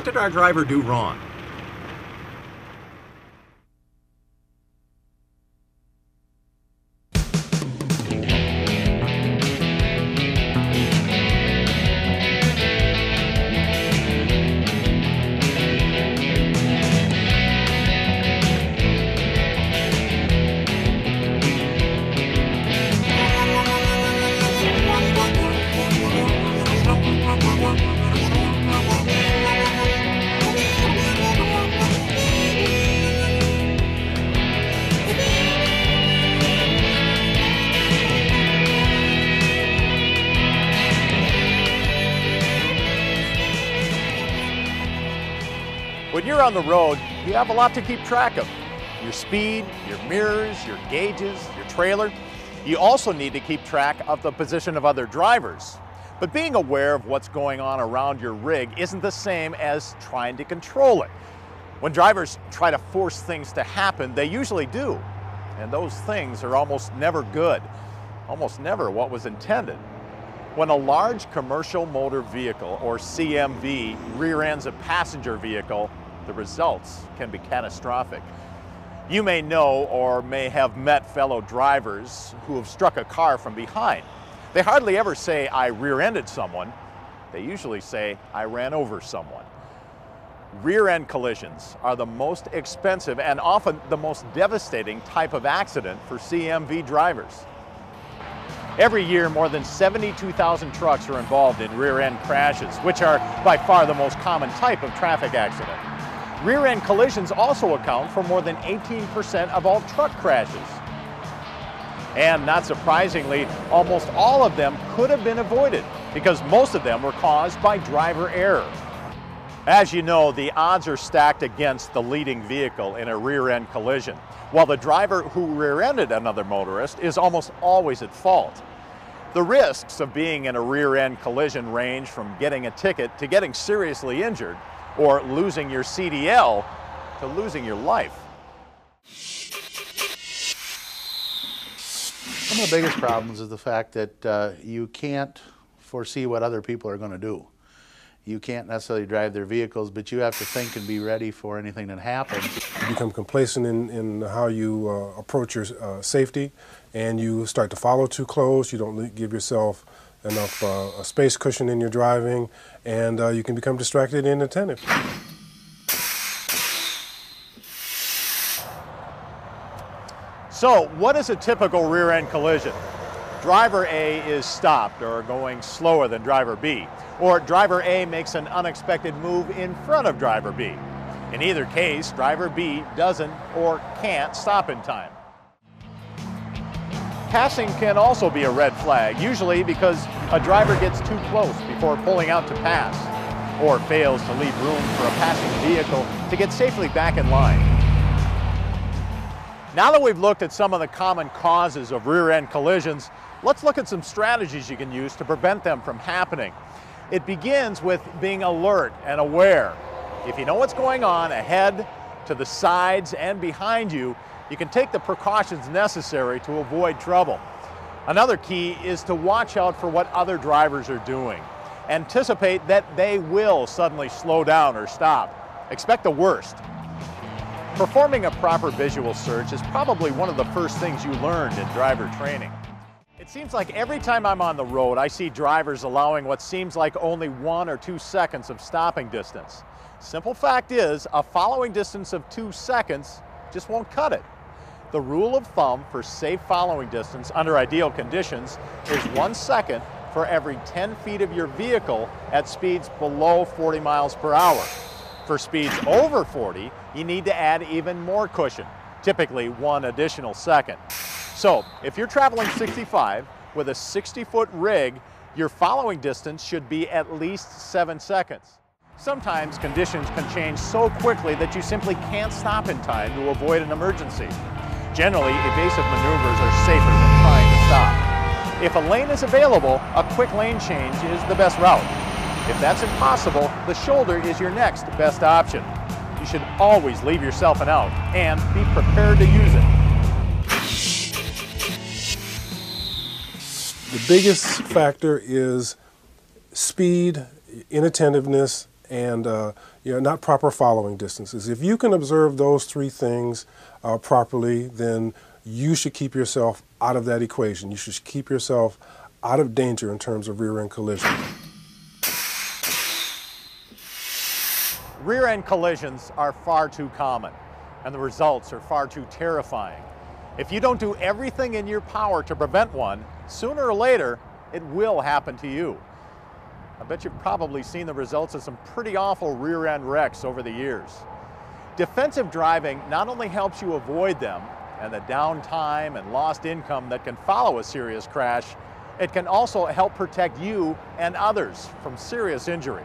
What did our driver do wrong? You're on the road, you have a lot to keep track of. Your speed, your mirrors, your gauges, your trailer. You also need to keep track of the position of other drivers. But being aware of what's going on around your rig isn't the same as trying to control it. When drivers try to force things to happen, they usually do. And those things are almost never good, almost never what was intended. When a large commercial motor vehicle, or CMV, rear ends a passenger vehicle, the results can be catastrophic. You may know or may have met fellow drivers who have struck a car from behind. They hardly ever say, I rear ended someone. They usually say, I ran over someone. Rear end collisions are the most expensive and often the most devastating type of accident for CMV drivers. Every year, more than 72,000 trucks are involved in rear end crashes, which are by far the most common type of traffic accident. Rear end collisions also account for more than 18% of all truck crashes. And not surprisingly, almost all of them could have been avoided because most of them were caused by driver error. As you know, the odds are stacked against the leading vehicle in a rear end collision, while the driver who rear ended another motorist is almost always at fault. The risks of being in a rear end collision range from getting a ticket to getting seriously injured, or losing your CDL to losing your life. One of the biggest problems is the fact that uh, you can't foresee what other people are going to do. You can't necessarily drive their vehicles, but you have to think and be ready for anything that happens. You become complacent in, in how you uh, approach your uh, safety, and you start to follow too close. You don't give yourself enough uh, space cushion in your driving, and uh, you can become distracted and inattentive. So, what is a typical rear end collision? Driver A is stopped or going slower than driver B, or driver A makes an unexpected move in front of driver B. In either case, driver B doesn't or can't stop in time. Passing can also be a red flag, usually because a driver gets too close before pulling out to pass, or fails to leave room for a passing vehicle to get safely back in line. Now that we've looked at some of the common causes of rear-end collisions, let's look at some strategies you can use to prevent them from happening. It begins with being alert and aware. If you know what's going on ahead, to the sides, and behind you, you can take the precautions necessary to avoid trouble. Another key is to watch out for what other drivers are doing. Anticipate that they will suddenly slow down or stop. Expect the worst. Performing a proper visual search is probably one of the first things you learned in driver training. It seems like every time I'm on the road, I see drivers allowing what seems like only one or two seconds of stopping distance. Simple fact is, a following distance of two seconds just won't cut it. The rule of thumb for safe following distance under ideal conditions is one second for every 10 feet of your vehicle at speeds below 40 miles per hour. For speeds over 40, you need to add even more cushion, typically one additional second. So if you're traveling 65 with a 60 foot rig, your following distance should be at least seven seconds. Sometimes conditions can change so quickly that you simply can't stop in time to avoid an emergency. Generally, evasive maneuvers are safer than trying to stop. If a lane is available, a quick lane change is the best route. If that's impossible, the shoulder is your next best option. You should always leave yourself an out and be prepared to use it. The biggest factor is speed, inattentiveness, and uh, you know, not proper following distances. If you can observe those three things uh, properly, then you should keep yourself out of that equation. You should keep yourself out of danger in terms of rear end collision. Rear end collisions are far too common, and the results are far too terrifying. If you don't do everything in your power to prevent one, sooner or later, it will happen to you. I bet you've probably seen the results of some pretty awful rear end wrecks over the years. Defensive driving not only helps you avoid them and the downtime and lost income that can follow a serious crash, it can also help protect you and others from serious injury.